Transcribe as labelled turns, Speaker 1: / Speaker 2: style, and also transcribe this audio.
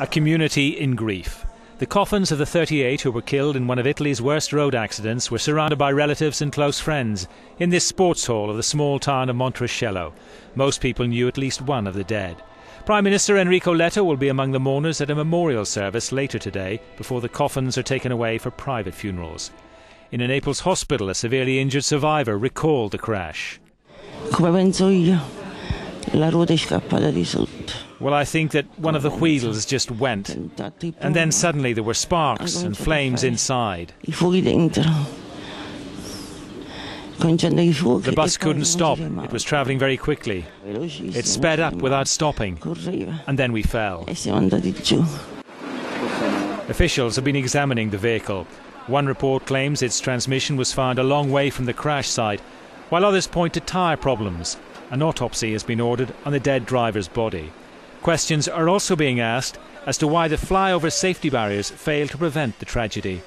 Speaker 1: A community in grief. The coffins of the 38 who were killed in one of Italy's worst road accidents were surrounded by relatives and close friends in this sports hall of the small town of Monterusciello. Most people knew at least one of the dead. Prime Minister Enrico Letta will be among the mourners at a memorial service later today before the coffins are taken away for private funerals. In a Naples hospital, a severely injured survivor recalled the crash.
Speaker 2: Come penso io, la ruota è scappata di sotto.
Speaker 1: Well, I think that one of the wheels just went, and then suddenly there were sparks and flames inside. The bus couldn't stop. It was travelling very quickly. It sped up without stopping, and then we fell. Officials have been examining the vehicle. One report claims its transmission was found a long way from the crash site, while others point to tyre problems. An autopsy has been ordered on the dead driver's body. Questions are also being asked as to why the flyover safety barriers failed to prevent the tragedy.